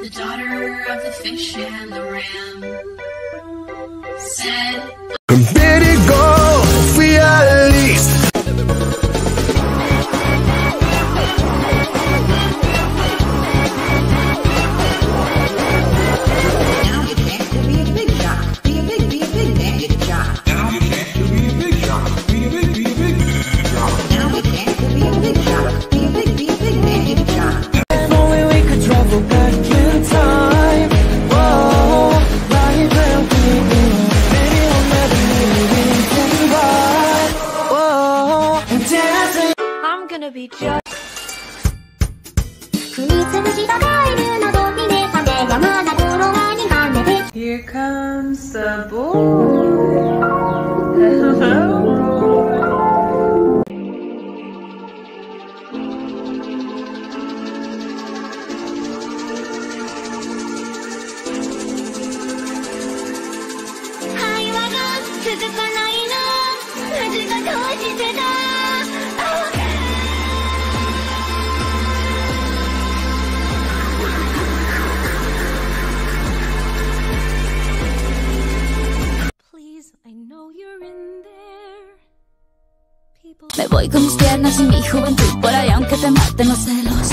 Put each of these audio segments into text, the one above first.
the daughter of the fish and the ram, said, gonna be just 踏み潰したガエルのドミネさで山田五郎が苦手で Here comes the boy. Me voy con mis piernas y mi juventud por ahí aunque te maten los celos.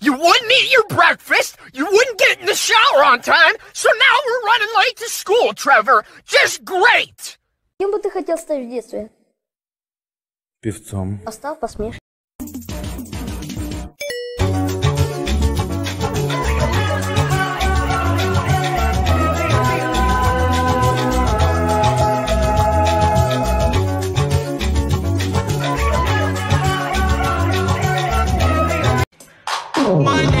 You wouldn't eat your breakfast, you wouldn't get in the shower on time, so now we're running late to school, Trevor. Just great! Кем бы ты хотел стать в детстве? Певцом. Остал посмешище. My